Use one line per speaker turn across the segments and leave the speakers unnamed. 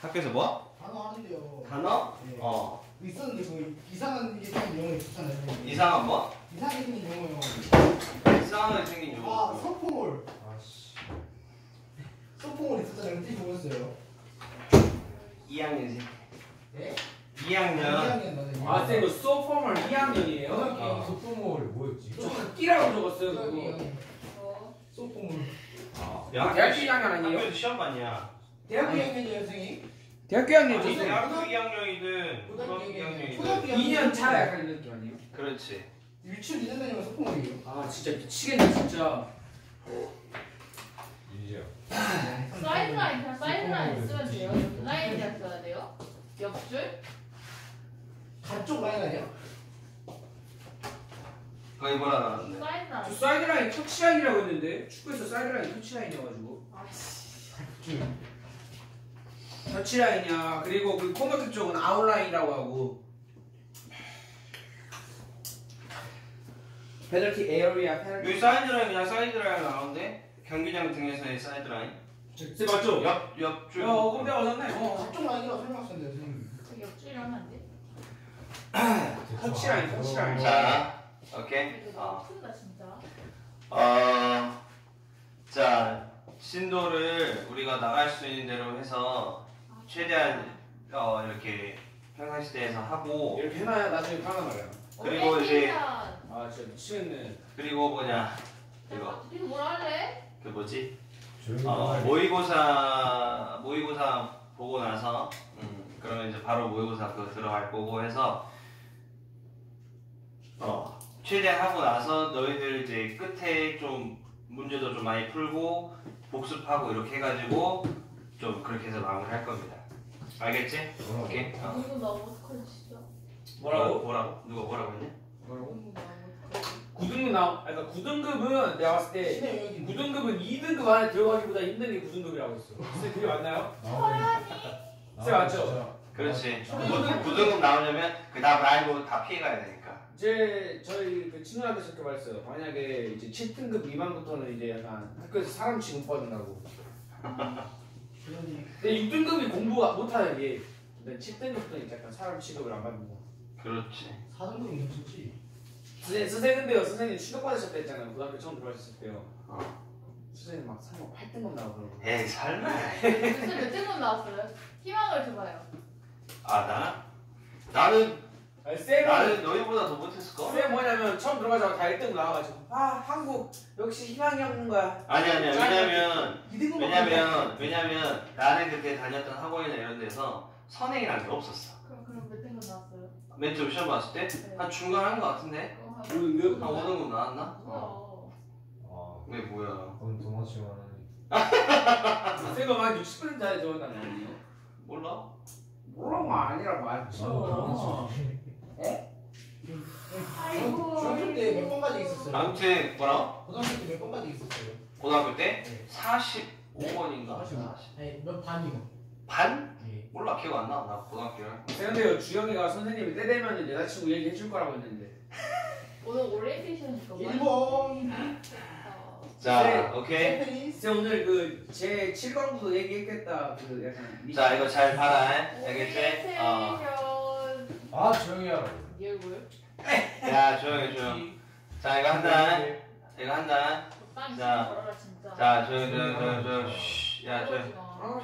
학교에서 뭐?
단어 하는데요.
단어?
네.
어.
있었는데 그 이상한 게 생긴 용어 있었잖아요.
이상한 뭐?
이상하게 생긴 용어요.
이상하게 생긴
아
용어.
sophomore.
아씨.
sophomore 있었잖아요. 그때 보였어요.
2학년생.
네?
2학년.
2학년 나는.
아, 쌤 이거 sophomore 2학년이에요?
어.
sophomore 뭐였지?
저 학기라고 적었어요, 그거.
sophomore.
아.
야,
대학교 2학년 아니에요?
학교에서 시험 봤냐?
대학교 2학년이에요, 선생님.
대학교 2학년
아니,
줬어요.
대학교 2학년이든
고등학교
고등학교
2학년.
2학년이든.
초등학교
2년 차 약간 이런 느낌 아니에요?
그렇지.
유치원 2년 다니면 sophomore이에요.
아, 진짜 미치겠네, 진짜.
이제요.
사이드라인 그냥 사이드라인 쓰면 돼요? 라인이라 써야 돼요? 옆줄?
가쪽 라인 아니야?
거기 뭐라 나왔는데?
저
사이드라인
사이드라인 터치라인이라고 했는데 축구에서 사이드라인 터치라인이어가지고
아씨
터치라인이야 그리고 그 코너킥 쪽은 아웃라인이라고 하고 페널티 에어리어 페널티
여기 사이드라인 그냥 사이드라인 나오는데 경기장 등에서의 사이드라인.
쌤 맞죠?
옆 옆줄.
어 근데 어졌네 어
가쪽 라인이라고 설명하셨는데, 선생님.
그 옆줄이라 하면 안 돼?
터치라인, 터치라인.
자, 오케이. 어.
너무 큰다 진짜
어, 자, 신도를 우리가 나갈 수 있는 대로 해서 최대한 어, 이렇게 평상시대에서 하고
이렇게 해놔야 나중에 편한 말이야
그리고 이제-
아 진짜 미치겠네
그리고 뭐냐 이거
이거 뭐라 할래?
그 뭐지 어. 모의고사 모의고사 보고 나서 음, 그러면 이제 바로 모의고사 그 들어갈 거고 해서 어, 최대한 하고 나서 너희들 이제 끝에 좀 문제도 좀 많이 풀고 복습하고 이렇게 해가지고 좀 그렇게 해서 마무리할 겁니다. 알겠지?
뭐라고?
오케이. 어.
이거 너무 어떡하지 진짜
뭐라고?
뭐라고? 누가 뭐라고 했냐?
뭐라고? 9등급 나 그러니까 9등급은 내가 봤을 때 9등급은 2등급 안에 들어가기보다 힘든 게 9등급이라고 했어. 쌤 그게 맞나요?
아,
쌤 맞죠?
진짜.
그렇지.
아,
9등, 9등급 나오려면 그 다음 라이브 다 피해가야 되니까.
이제 저희 그 친구한테 저렇게 말했어요. 만약에 이제 7등급 미만부터는 이제 약간 학교에서 사람 취급 받는다고. 근데 6등급이 공부가 못하는 게 근데 7등급부터는 이제 약간 사람 취급을 안 받는 거.
그렇지.
4등급은 괜찮지.
선생님 선생님인데요. 선생님 취급 받으셨다 했잖아요. 고등학교 처음 들어가셨을 때요.
어.
선생님 막 3억 8등급 나오고
에이 설마.
글쎄 몇 등급 나왔어요? 희망을 줘봐요
아 나? 나는
아니 쌤은
나는 너희보다 더 못했을 거?
쌤 뭐냐면 처음 들어가자마자 다 1등 나와가지고 아 한국 역시 희망이 없는 거야.
아니 아니야. 왜냐면
2등급
왜냐면 왜냐면 나는 그때 다녔던 학원이나 이런 데서 선행이란 게 없었어.
그럼 그럼 몇 등급 나왔어요?
맨 처음 시험 봤을 때
네.
한 중간 한거 같은데?
하고
5등급?
한 5등급 나왔나? 어.
뭐야
아,
왜 뭐야?
그건 하니.
쌤은 한 60% 짜리 들어간다는 거 아니에요?
몰라?
뭐라고 아니라 말했죠.
아이고
중학교 때 몇 번까지 있었어요?
아무튼 뭐라?
고등학교 때 몇 번까지 있었어요?
고등학교 때
네.
45번인가?
45. 아니 몇 반이요?
반?
예.
몰라 기억 안 나. 나 고등학교를.
근데요 주영이가 선생님이 때 되면 여자친구 얘기 해 줄 거라고 했는데
오늘 오리엔테이션이니까 뭐
1번
어,
자,
네.
오케이.
쌤 오늘 그제 7강부도 얘기했겠다 그 약간 미-
자, 이거 잘 봐라. 알겠지? 어.
아 조용히 하라.
네 얼굴
야, 조용히 조용. 자, 이거 한다. 이거 한다.
적당히
자.
좀 걸어라 진짜
자, 조용, 조용, 조용, 조용. 쉬. 야, 조용.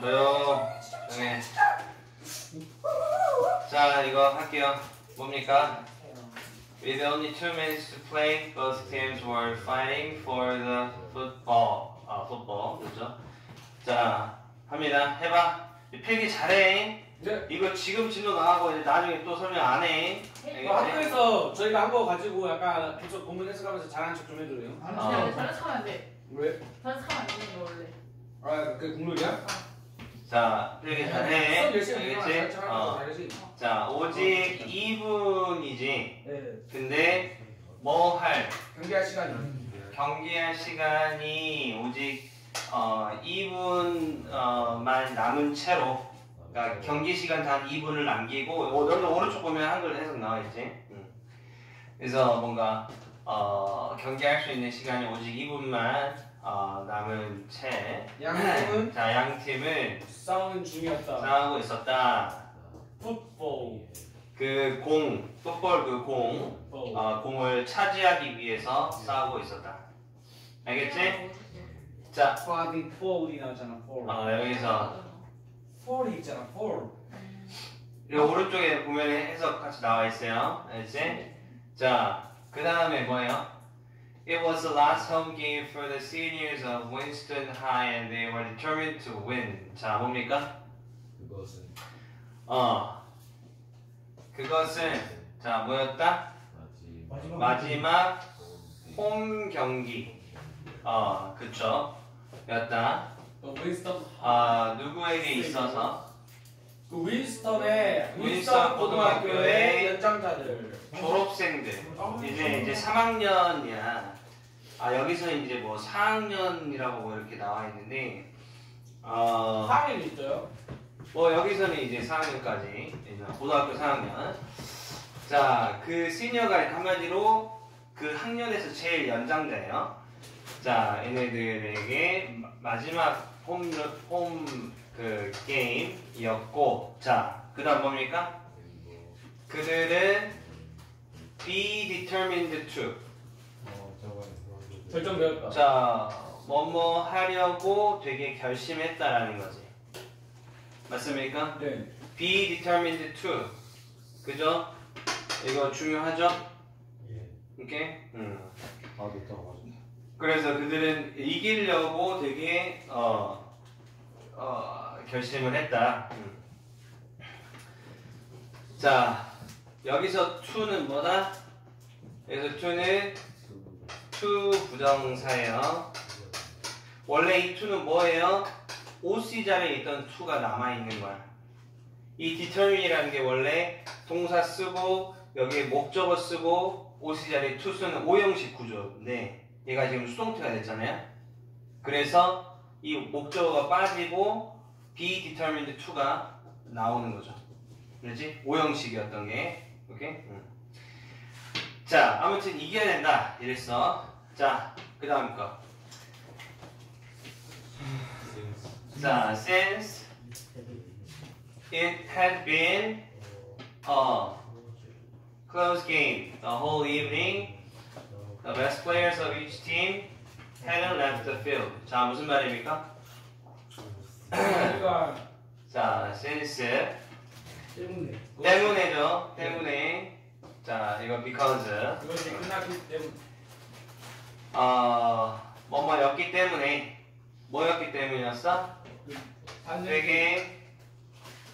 조용. 조용해. 자, 이거 할게요. 뭡니까? With only two minutes to play, both teams were fighting for the football. 아, football. 그렇죠? 자, 합니다. 해봐. 이 필기 잘해.
네.
이거 지금 진도 나가고 이제 나중에 또 설명 안 해.
이거 학교에서 저희가 한 거 가지고 약간 계속 본문 해석하면서 잘하는 척 좀 해줘요
안
어.
야, 다른 차면 안 돼.
왜?
다른 차면 안 되는 거 원래.
아 그게 국룰이야?
자, 필기 잘해.
열심히
알겠지?
알겠지?
어. 자, 오직 2분이지.
네
근데 뭐 할?
경기할 시간이
경기할 시간이 오직 어, 2분만 남은 채로 그러니까 경기 시간 단 2분을 남기고 어, 너는 오른쪽 보면 한글 해석 나와 있지. 음. 그래서 뭔가 어, 경기할 수 있는 시간이 오직 2분만 어, 남은 채.
양팀은
자, 양 팀은
싸우는 중이었다.
싸우고 있었다.
풋볼.
그 공, 풋볼 그 공,
풋볼.
어, 공을 차지하기 위해서 싸우고 있었다. 알겠지? 자,
파디 폴이 나오잖아. 폴.
어, 여기서
폴이 있잖아. 폴.
이 오른쪽에 보면 해석 같이 나와 있어요. 알지? 자, 그 다음에 뭐예요? It was the last home game for the seniors of Winston High and they were determined to win. 자, 뭡니까?
그것은
어, 그것은 자 뭐였다?
마지
마지막
마지막 홈 경기. 어, 그쵸? 였다.
그 윈스턴.
아, 누구에게 있어서
그 윈스턴의
윈스턴 고등학교의
연장자들.
졸업생들 이제 이제 3학년이야. 아 여기서는 이제 뭐 4학년이라고 뭐 이렇게 나와 있는데 어.
상인 있어요?
뭐 여기서는 이제 4학년까지 고등학교 4학년 자 그 시니어가 한마디로 그 학년에서 제일 연장자예요 자 얘네들에게 마- 마지막 홈 홈그 게임이었고 자 그 다음 뭡니까 그들은 be determined to
어 저거
결정 배웠다.
자 뭐뭐 하려고 되게 결심했다라는 거지 맞습니까?
네.
be determined to 그죠? 이거 중요하죠?
예
오케이? 음.
아 좋다 맞아
그래서 그들은 이기려고 되게 어, 어, 결심을 했다. 음. 자 여기서 to는 뭐다? 여기서 to는 to 부정사예요. 원래 이 to는 뭐예요? OC 자리에 있던 to가 남아 있는 거야. 이 determine이라는 게 원래 동사 쓰고 여기에 목적어 쓰고 OC 자리에 to 쓰는 오형식 구조인데 얘가 지금 수동태가 됐잖아요. 그래서 이 목적어가 빠지고 be determined to가 나오는 거죠. 그렇지? 오형식이었던 게. 오케이? 응. 자, 아무튼 이겨야 된다. 이랬어. 자, 그 다음 거. 자, since it had been a close game the whole evening, the best players of each team hadn't left the field. 자, 무슨 말입니까? 자, since
때문에
때문에죠. 때문에. 자, 이거 because
이것이 끝났기 때문에
어, 뭐뭐였기 때문에 뭐였기 때문이었어? 되게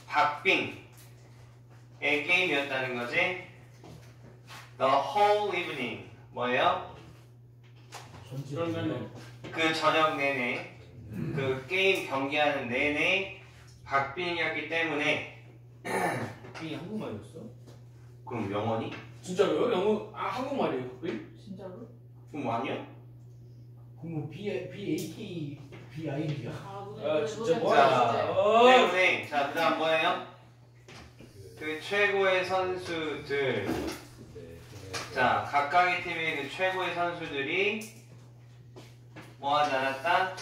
박빙의 게임이었다는 거지. The whole evening 뭐예요?
그러면은
그 저녁 내내 그 게임 경기하는 내내 박빙이었기 때문에
이 한국말이었어?
그럼 영원히?
진짜로요? 영어 아 한국말이에요? 그게?
진짜로?
그럼 아니야?
그럼 B B A K B I D야?
아,
아 진짜 뭐야?
자,
어.
때문에 자 그다음 뭐예요? 그 최고의 선수들 자 각각의 팀의 그 최고의 선수들이 뭐 하지 않았다?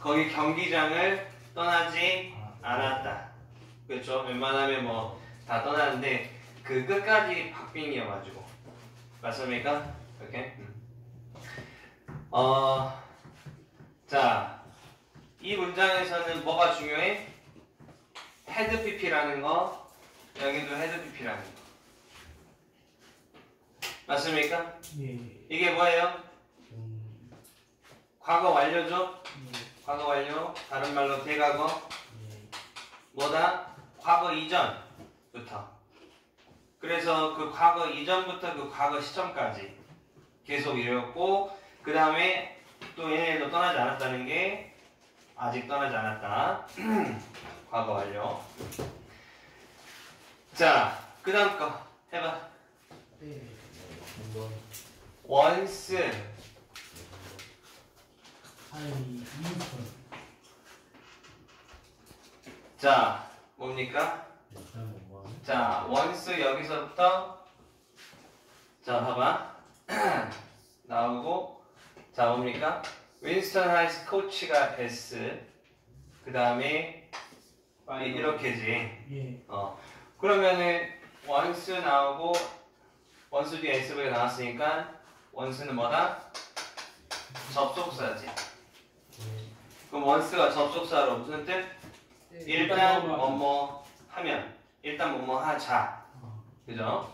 거기 경기장을 떠나지 않았다. 그렇죠? 웬만하면 뭐 다 떠나는데 그 끝까지 박빙이어가지고 맞습니까? 이렇게. 음. 어, 자, 이 문장에서는 뭐가 중요해? had PP라는 거, 여기도 had PP라는 거. 맞습니까?
예.
이게 뭐예요?
음,
과거 완료죠?
예.
과거 완료. 다른 말로 대과거.
예.
뭐다? 과거 이전부터. 그래서 그 과거 이전부터 그 과거 시점까지 계속 이뤘고, 그 다음에 또 얘네도 떠나지 않았다는 게 아직 떠나지 않았다. 과거 완료. 자, 그 다음 거 해봐.
네.
Once
이스턴
자 뭡니까? 자 once 여기서부터 자 봐봐 나오고 자 뭡니까? Winston High's coach가 S 그 다음에 이렇게지
예.
어 그러면은 once 나오고 once 뒤에 SV가 나왔으니까 once는 뭐다? 접속사지 그럼 once가 접속사로 무슨 뜻? 일단 뭐뭐 하면 일단 뭐뭐 하자 그죠?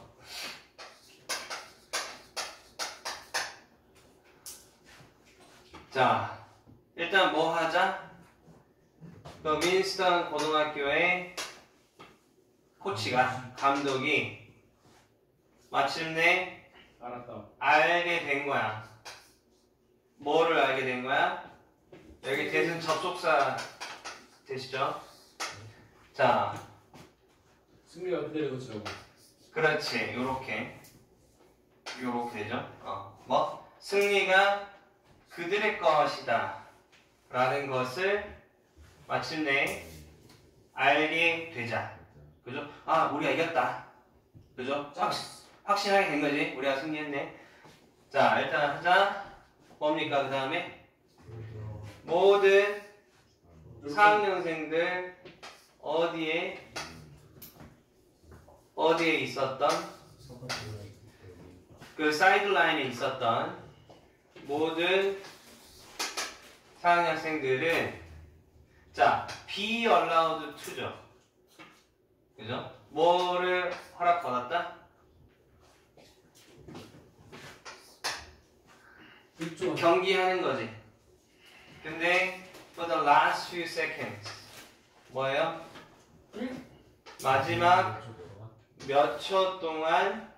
자 일단 뭐 하자? 그 윈스턴 고등학교의 코치가 감독이 마침내
알았다.
알게 된 거야. 뭐를 알게 된 거야? 여기 대신 접속사 되시죠? 자,
승리가 그대로 거치라고.
그렇지. 요렇게. 요렇게 되죠? 어. 뭐? 승리가 그들의 것이다. 라는 것을 마침내 알게 되자. 그죠? 아, 우리가 이겼다. 그죠? 확, 확신하게 된 거지. 우리가 승리했네. 자, 일단 하자. 뭡니까? 그 다음에 모든 4학년생들 어디에 어디에 있었던 그 사이드라인에 있었던 모든 4학년 학생들은 자 be allowed to죠 그죠? 뭐를 허락받았다?
일조.
경기하는 거지 근데 for the last few seconds 뭐예요? 마지막 몇 초 동안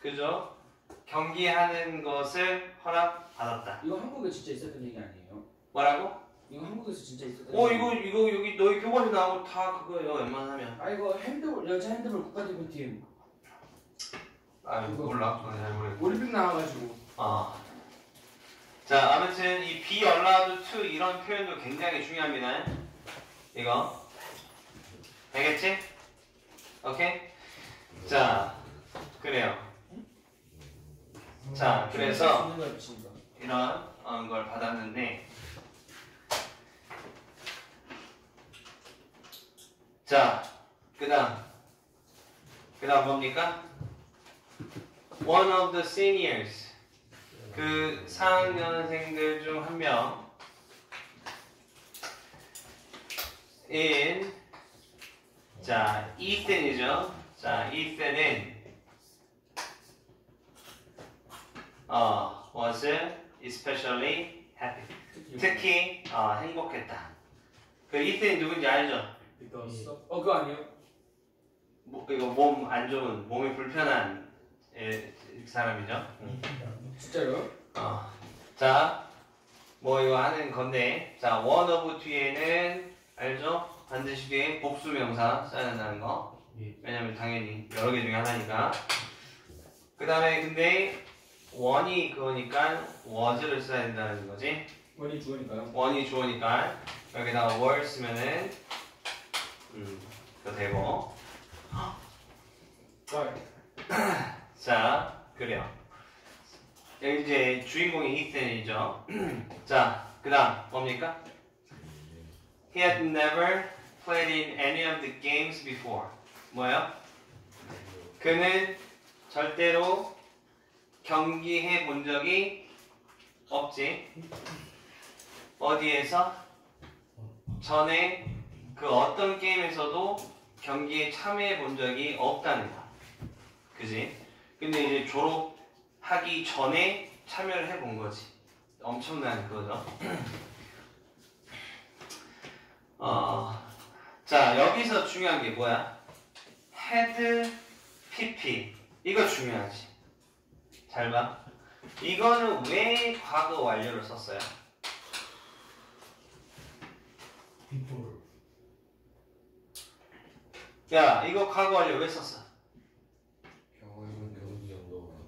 그죠? 경기하는 것을 허락받았다
이거 한국에 진짜 있었던 얘기 아니에요?
뭐라고?
이거 한국에서 진짜 있었던.
어 이거 이거 여기 너희 교과서 나오고 다 그거예요 웬만하면
아 이거 핸드볼 여자 핸드볼 국가대표팀
아 몰라 잘 모르겠고
올림픽 나와가지고.
아. 자 아무튼 이 be allowed to 이런 표현도 굉장히 중요합니다 이거 알겠지? 오케이? 자 그래요 자 그래서. 이런 어, 걸 받았는데 자 그 다음 그 다음 뭡니까? One of the seniors 그 4학년생들 중 한 명 in 자 이센이죠 자 이센은 어 was especially happy 특히 어, 행복했다. 그 이태인 누군지 알죠?
믿었어? 어 그거 아니에요?
뭐, 이거 몸 안 좋은, 몸이 불편한 예, 사람이죠.
진짜요?
어. 자, 뭐 이거 하는 건데, 자, one of 뒤에는 알죠? 반드시 뒤에 복수 명사 써야 된다는 거.
예.
왜냐면 당연히 여러 개 중에 하나니까. 그 다음에 근데 one이 그거니까 was를 써야 된다는 거지.
원이 주어니까요.
원이 주어니까 여기다가 월 쓰면은 음, 그거 되고
와.
자 그래요 여기 이제 주인공이 이센이죠 자 그 다음 뭡니까 He had never played in any of the games before 뭐예요? 그는 절대로 경기해 본 적이 없지 어디에서? 전에 그 어떤 게임에서도 경기에 참여해 본 적이 없다는 거야. 그지? 근데 이제 졸업 하기 전에 참여를 해 본 거지. 엄청난 그거죠. 어, 자, 여기서 중요한 게 뭐야? 헤드 PP. 이거 중요하지. 잘 봐. 이거는 왜 과거 완료를 썼어요? 야, 이거 과거 완료 왜 썼어?
경험은 경기 정도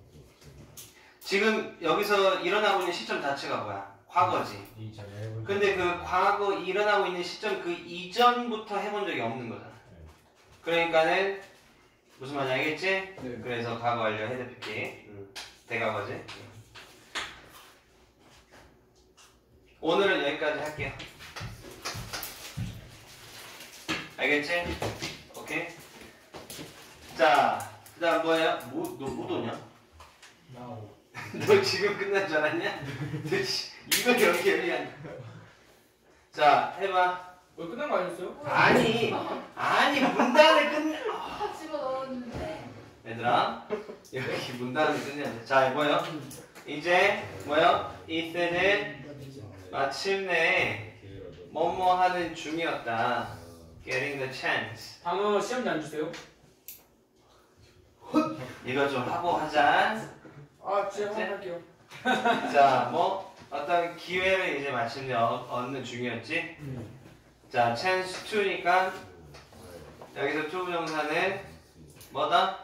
지금 여기서 일어나고 있는 시점 자체가 뭐야? 과거지. 근데 그 과거 일어나고 있는 시점 그 이전부터 해본 적이 없는 거잖아. 그러니까는 무슨 말인지 알겠지?
네.
그래서 과거 완료 had PP. 음, 대과거지. 오늘은 여기까지 할게요. 알겠지? 오케이. 자, 그다음 뭐예요? 뭐, 너못 오냐? 너 지금 끝난 줄 알았냐? 이거 연결이야. 자, 해봐.
왜 끝난 거 아니었어요?
아니, 아니 문단을 끝내.
다 집어 넣었는데.
얘들아, 여기 문단을 끝내야 돼. 자, 뭐요? 이제 뭐요? 이때는 마침내 뭐뭐 하는 중이었다. Getting the chance.
단어 시험지 안 주세요?
이거 좀 하고 하자.
아? 한번 할게요
자, 뭐 어떤 기회를 이제 마침내 얻- 얻는 중이었지. 자, chance to니까 여기서 to 부정사는 뭐다?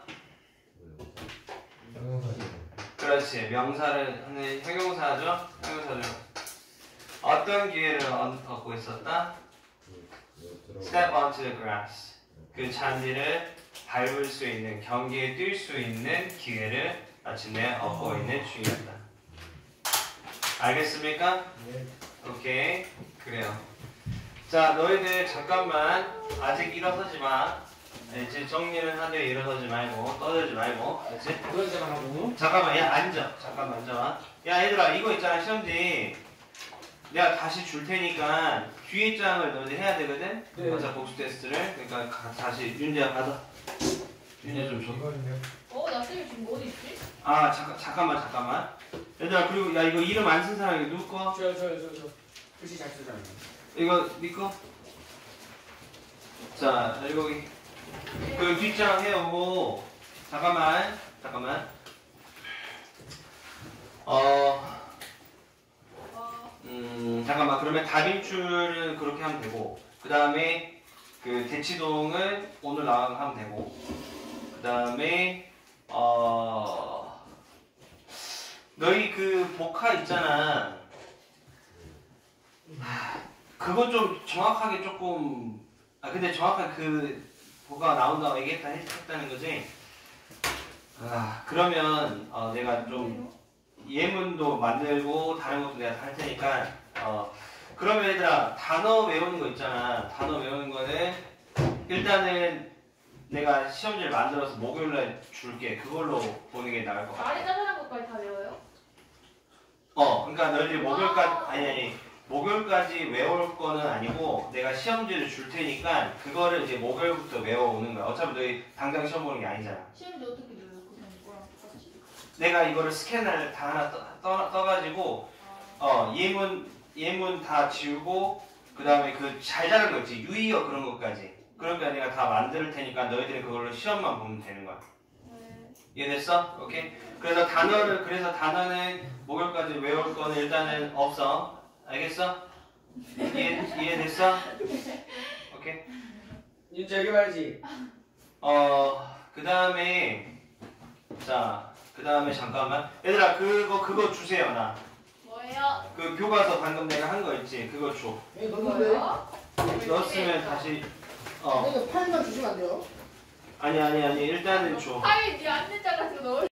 그렇지. 명사를 하는 형용사죠. 형용사죠. 어떤 기회를 얻- 얻고 있었다? Step onto the grass. 그 잔디를 밟을 수 있는 경기에 뛸 수 있는 기회를 마침내 얻고 있는 중이었다. 알겠습니까?
네.
오케이. 그래요. 자, 너희들 잠깐만 아직 일어서지 마. 이제 정리를 하되 일어서지 말고 떠들지 말고, 알지?
그건 제가 하고
잠깐만, 야 앉아. 잠깐만 앉아봐. 야 얘들아, 이거 있잖아 시험지. 내가 다시 줄 테니까 뒤에 장을 너희들 해야 되거든.
네.
맞아 복수 테스트를. 그러니까 가- 다시 윤재야 받아. 윤재 좀 줘.
이거는요?
어, 나 쌤이 지금 어디 있지?
아 잠깐 잠깐만 잠깐만. 얘들아 그리고 야 이거 이름 안 쓴 사람 이거 누구 거?
저요 저요 저요 저 글씨 잘 쓰잖아요
이거 네 거? 자 여기 그 뒷장 해오고 잠깐만 잠깐만. 어.
어,
음, 잠깐만. 그러면 다빈출은 그렇게 하면 되고, 그 다음에 그 대치동은 오늘 나가면 되고, 그 다음에 어 너희 그 복화 있잖아. 하, 그거 좀 정확하게 조금 아 근데 정확하게 그 복화가 나온다고 얘기했다 했다는 거지. 아 그러면 어, 내가 좀 예문도 만들고 다른 것도 내가 다할 테니까 어 그러면 얘들아 단어 외우는 거 있잖아 단어 외우는 거는 일단은 내가 시험지를 만들어서 목요일날 줄게 그걸로 보는 게 나을 것 같아
것까지 다 외워요?
어 그러니까 너희들이 목요일까지 아니 아니 목요일까지 외울 거는 아니고 내가 시험지를 줄 테니까 그거를 이제 목요일부터 외워오는 거야 어차피 너희 당장 시험 보는 게 아니잖아
시험지 어떻게 외워요? 그냥 이거랑 똑같이.
내가 이거를 스캔을 다 하나 떠, 떠, 떠가지고
아,
어 예문 예문 다 지우고 그 다음에 그 잘 자른 거 있지 유의어 그런 것까지 그러니까 내가 다 만들 테니까 너희들이 그걸로 시험만 보면 되는 거야
네.
이해됐어? 오케이 그래서 단어를 그래서 단어는 목요일까지 외울 거는 일단은 없어 알겠어? 이해 이해됐어? 오케이
이제 여기 봐야지
어 그 다음에 자 그 다음에 잠깐만 얘들아 그거 그거 주세요 나
뭐예요?
그 교과서 방금 내가 한 거 있지 그거 줘
예, 넣는데.
뭐예요?
넣었으면 다시 어
이거 파일만 주시면 안 돼요?
아니 아니 아니. 일단은 줘.
파일 뒤에 안내자 가지고 넣을